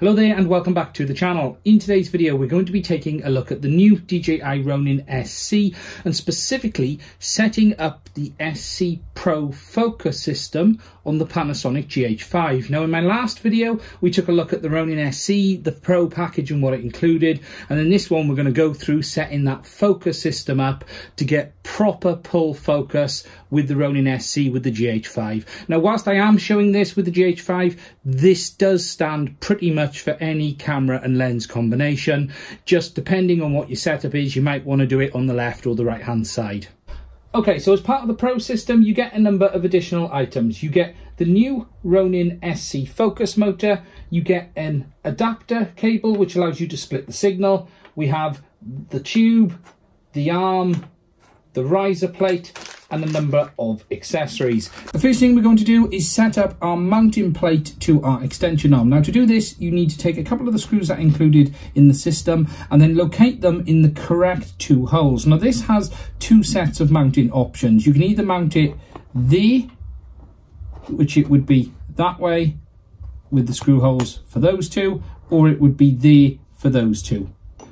Hello there and welcome back to the channel. In today's video we're going to be taking a look at the new DJI Ronin SC and specifically setting up the SC Pro focus system on the Panasonic GH5. Now in my last video we took a look at the Ronin SC, the Pro package and what it included and in this one we're going to go through setting that focus system up to get proper pull focus with the Ronin SC with the GH5. Now whilst I am showing this with the GH5 this does stand pretty much much for any camera and lens combination. Just depending on what your setup is, you might want to do it on the left or the right hand side. Okay, so as part of the Pro system, you get a number of additional items. You get the new Ronin SC focus motor, you get an adapter cable which allows you to split the signal, we have the tube, the arm, the riser plate, and a number of accessories. The first thing we're going to do is set up our mounting plate to our extension arm. Now to do this, you need to take a couple of the screws that are included in the system and then locate them in the correct two holes. Now this has two sets of mounting options. You can either mount it there, which it would be that way with the screw holes for those two, or it would be there for those two.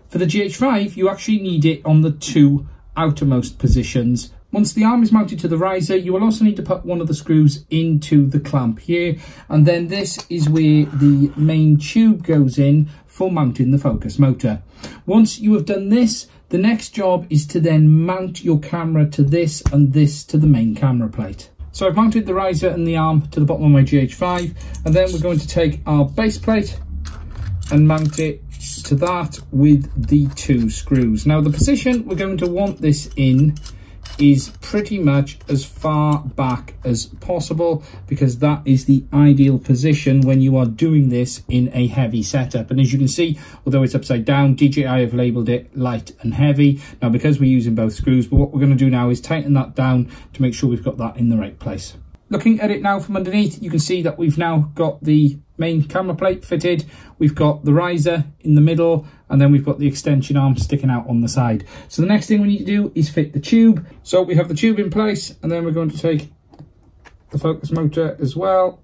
For the GH5, you actually need it on the two outermost positions once the arm is mounted to the riser, you will also need to put one of the screws into the clamp here. And then this is where the main tube goes in for mounting the focus motor. Once you have done this, the next job is to then mount your camera to this and this to the main camera plate. So I've mounted the riser and the arm to the bottom of my GH5 and then we're going to take our base plate and mount it to that with the two screws. Now the position we're going to want this in is pretty much as far back as possible because that is the ideal position when you are doing this in a heavy setup. And as you can see, although it's upside down, DJI have labeled it light and heavy. Now, because we're using both screws, but what we're going to do now is tighten that down to make sure we've got that in the right place. Looking at it now from underneath, you can see that we've now got the main camera plate fitted. We've got the riser in the middle, and then we've got the extension arm sticking out on the side. So the next thing we need to do is fit the tube. So we have the tube in place, and then we're going to take the focus motor as well,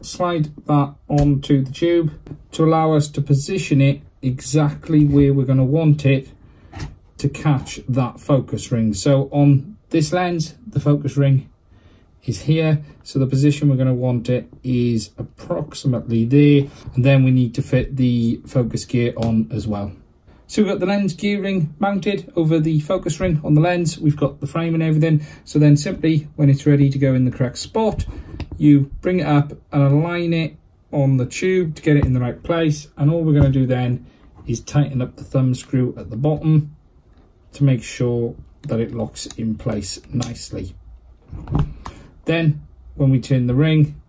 slide that onto the tube to allow us to position it exactly where we're going to want it to catch that focus ring. So on this lens, the focus ring is here. So the position we're going to want it is approximately there. And then we need to fit the focus gear on as well. So we've got the lens gearing mounted over the focus ring on the lens. We've got the frame and everything. So then simply when it's ready to go in the correct spot, you bring it up and align it on the tube to get it in the right place. And all we're going to do then is tighten up the thumb screw at the bottom to make sure that it locks in place nicely. Then when we turn the ring,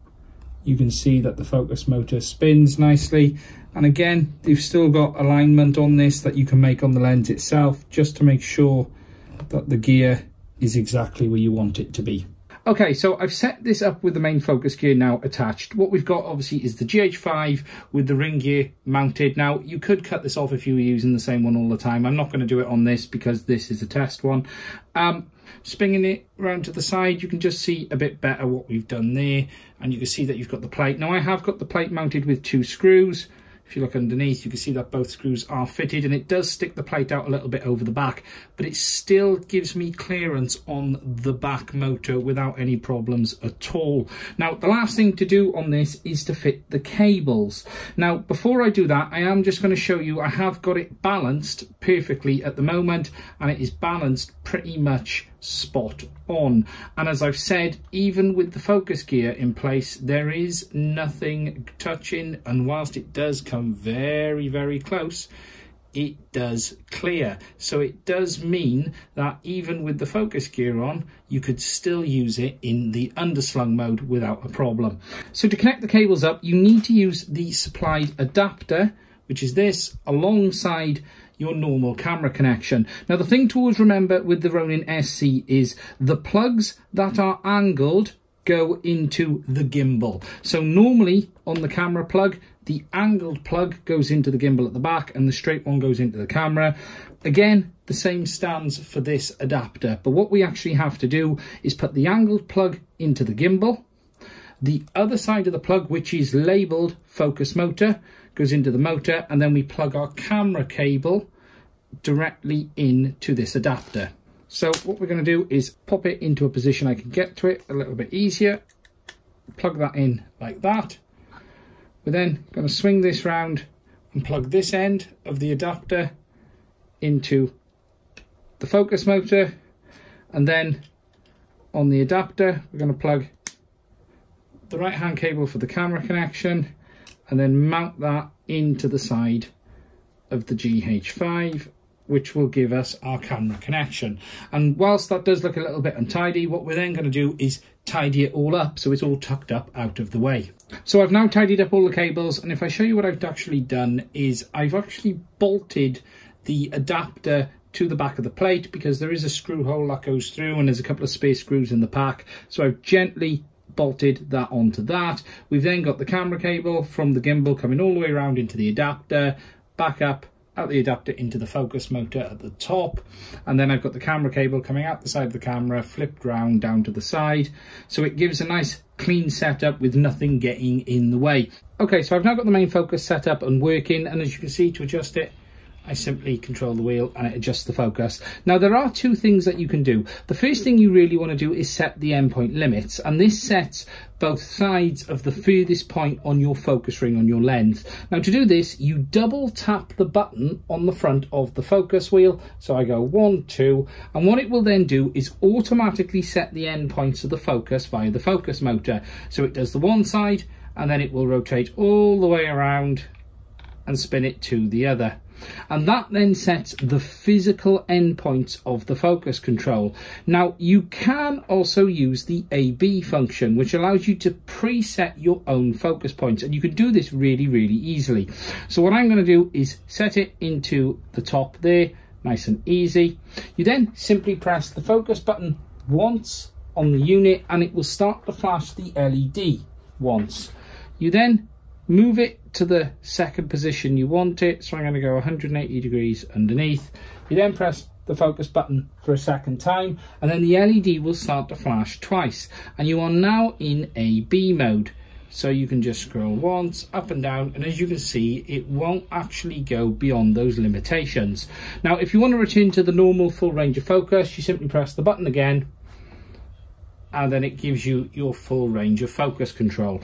you can see that the focus motor spins nicely. And again, they've still got alignment on this that you can make on the lens itself, just to make sure that the gear is exactly where you want it to be. Okay, so I've set this up with the main focus gear now attached. What we've got obviously is the GH5 with the ring gear mounted. Now, you could cut this off if you were using the same one all the time. I'm not going to do it on this because this is a test one. Um, spinning it around to the side, you can just see a bit better what we've done there. And you can see that you've got the plate. Now, I have got the plate mounted with two screws. If you look underneath, you can see that both screws are fitted and it does stick the plate out a little bit over the back, but it still gives me clearance on the back motor without any problems at all. Now, the last thing to do on this is to fit the cables. Now, before I do that, I am just going to show you, I have got it balanced perfectly at the moment and it is balanced pretty much spot on. And as I've said, even with the focus gear in place, there is nothing touching. And whilst it does come very, very close, it does clear. So it does mean that even with the focus gear on, you could still use it in the underslung mode without a problem. So to connect the cables up, you need to use the supplied adapter, which is this, alongside your normal camera connection. Now the thing to always remember with the Ronin SC is the plugs that are angled go into the gimbal. So normally on the camera plug, the angled plug goes into the gimbal at the back and the straight one goes into the camera. Again, the same stands for this adapter, but what we actually have to do is put the angled plug into the gimbal. The other side of the plug, which is labeled focus motor, goes into the motor and then we plug our camera cable directly into this adapter. So what we're going to do is pop it into a position I can get to it a little bit easier. Plug that in like that. We're then going to swing this round and plug this end of the adapter into the focus motor and then on the adapter we're going to plug the right hand cable for the camera connection and then mount that into the side of the GH5 which will give us our camera connection. And whilst that does look a little bit untidy, what we're then going to do is tidy it all up so it's all tucked up out of the way. So I've now tidied up all the cables and if I show you what I've actually done is I've actually bolted the adapter to the back of the plate because there is a screw hole that goes through and there's a couple of space screws in the pack. So I've gently bolted that onto that. We've then got the camera cable from the gimbal coming all the way around into the adapter, back up out the adapter into the focus motor at the top and then I've got the camera cable coming out the side of the camera flipped round down to the side so it gives a nice clean setup with nothing getting in the way. Okay so I've now got the main focus set up and working and as you can see to adjust it I simply control the wheel and it adjusts the focus. Now there are two things that you can do. The first thing you really want to do is set the endpoint limits and this sets both sides of the furthest point on your focus ring on your lens. Now to do this you double tap the button on the front of the focus wheel. So I go one, two and what it will then do is automatically set the endpoints of the focus via the focus motor. So it does the one side and then it will rotate all the way around and spin it to the other. And that then sets the physical endpoints of the focus control. Now, you can also use the AB function, which allows you to preset your own focus points. And you can do this really, really easily. So what I'm going to do is set it into the top there, nice and easy. You then simply press the focus button once on the unit and it will start to flash the LED once. You then move it to the second position you want it. So I'm going to go 180 degrees underneath. You then press the focus button for a second time and then the LED will start to flash twice and you are now in AB mode. So you can just scroll once up and down and as you can see it won't actually go beyond those limitations. Now if you want to return to the normal full range of focus you simply press the button again and then it gives you your full range of focus control.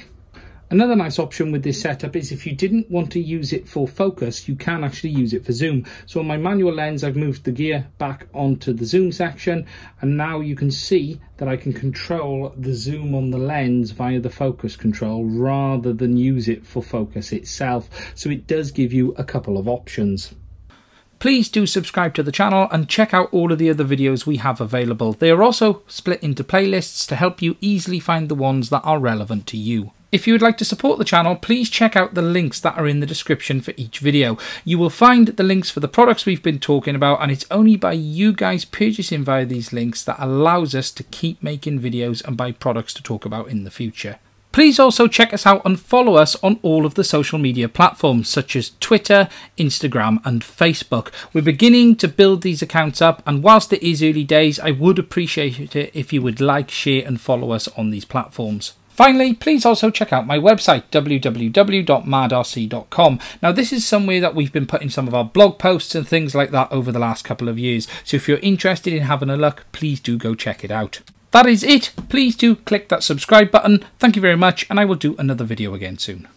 Another nice option with this setup is if you didn't want to use it for focus, you can actually use it for zoom. So on my manual lens, I've moved the gear back onto the zoom section, and now you can see that I can control the zoom on the lens via the focus control rather than use it for focus itself. So it does give you a couple of options. Please do subscribe to the channel and check out all of the other videos we have available. They are also split into playlists to help you easily find the ones that are relevant to you. If you would like to support the channel, please check out the links that are in the description for each video. You will find the links for the products we've been talking about and it's only by you guys purchasing via these links that allows us to keep making videos and buy products to talk about in the future. Please also check us out and follow us on all of the social media platforms such as Twitter, Instagram, and Facebook. We're beginning to build these accounts up, and whilst it is early days, I would appreciate it if you would like, share, and follow us on these platforms. Finally, please also check out my website, www.madrc.com. Now, this is somewhere that we've been putting some of our blog posts and things like that over the last couple of years. So if you're interested in having a look, please do go check it out. That is it. Please do click that subscribe button. Thank you very much, and I will do another video again soon.